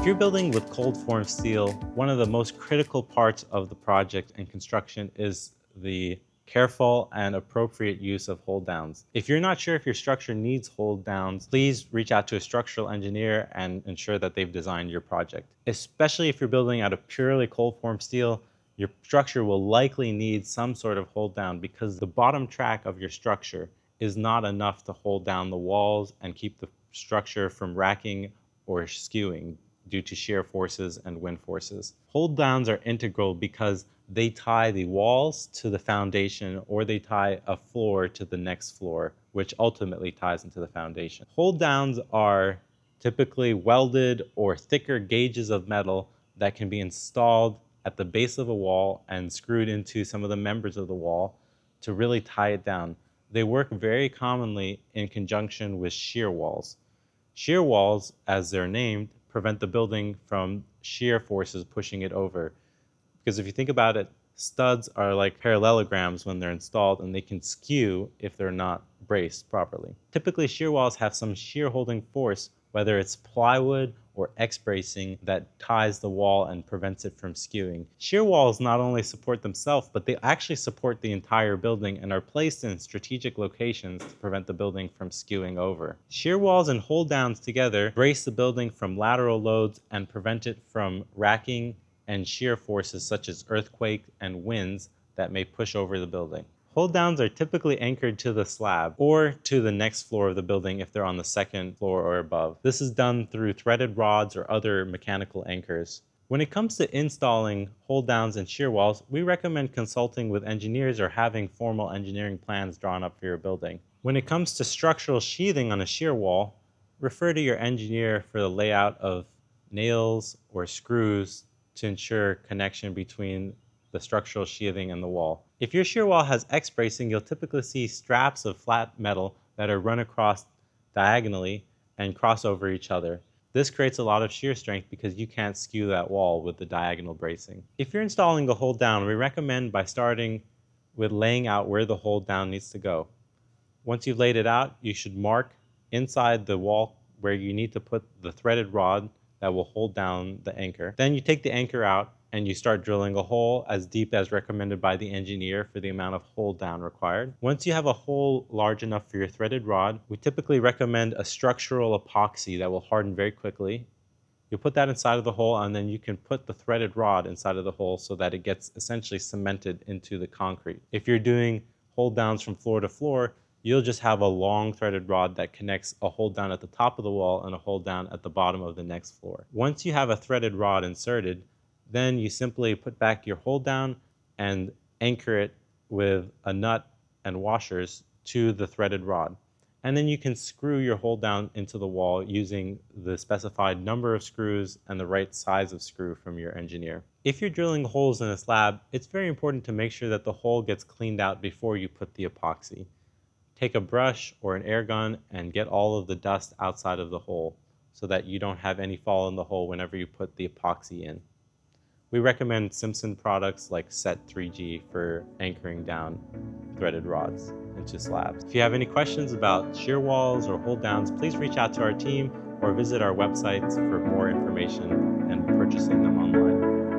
If you're building with cold form steel, one of the most critical parts of the project and construction is the careful and appropriate use of hold downs. If you're not sure if your structure needs hold downs, please reach out to a structural engineer and ensure that they've designed your project. Especially if you're building out of purely cold form steel, your structure will likely need some sort of hold down because the bottom track of your structure is not enough to hold down the walls and keep the structure from racking or skewing due to shear forces and wind forces. Hold downs are integral because they tie the walls to the foundation or they tie a floor to the next floor, which ultimately ties into the foundation. Hold downs are typically welded or thicker gauges of metal that can be installed at the base of a wall and screwed into some of the members of the wall to really tie it down. They work very commonly in conjunction with shear walls. Shear walls, as they're named, prevent the building from shear forces pushing it over. Because if you think about it, studs are like parallelograms when they're installed and they can skew if they're not braced properly. Typically shear walls have some shear holding force, whether it's plywood or X-bracing that ties the wall and prevents it from skewing. Shear walls not only support themselves, but they actually support the entire building and are placed in strategic locations to prevent the building from skewing over. Shear walls and hold downs together brace the building from lateral loads and prevent it from racking and shear forces such as earthquake and winds that may push over the building. Hold downs are typically anchored to the slab or to the next floor of the building if they're on the second floor or above. This is done through threaded rods or other mechanical anchors. When it comes to installing hold downs and shear walls, we recommend consulting with engineers or having formal engineering plans drawn up for your building. When it comes to structural sheathing on a shear wall, refer to your engineer for the layout of nails or screws to ensure connection between the structural sheathing and the wall. If your shear wall has X bracing, you'll typically see straps of flat metal that are run across diagonally and cross over each other. This creates a lot of shear strength because you can't skew that wall with the diagonal bracing. If you're installing a hold down, we recommend by starting with laying out where the hold down needs to go. Once you've laid it out, you should mark inside the wall where you need to put the threaded rod that will hold down the anchor. Then you take the anchor out and you start drilling a hole as deep as recommended by the engineer for the amount of hold down required. Once you have a hole large enough for your threaded rod, we typically recommend a structural epoxy that will harden very quickly. You put that inside of the hole and then you can put the threaded rod inside of the hole so that it gets essentially cemented into the concrete. If you're doing hold downs from floor to floor, you'll just have a long threaded rod that connects a hold down at the top of the wall and a hold down at the bottom of the next floor. Once you have a threaded rod inserted, then you simply put back your hold down and anchor it with a nut and washers to the threaded rod. And then you can screw your hold down into the wall using the specified number of screws and the right size of screw from your engineer. If you're drilling holes in a slab, it's very important to make sure that the hole gets cleaned out before you put the epoxy. Take a brush or an air gun and get all of the dust outside of the hole so that you don't have any fall in the hole whenever you put the epoxy in. We recommend Simpson products like Set 3G for anchoring down threaded rods into slabs. If you have any questions about shear walls or hold downs, please reach out to our team or visit our websites for more information and purchasing them online.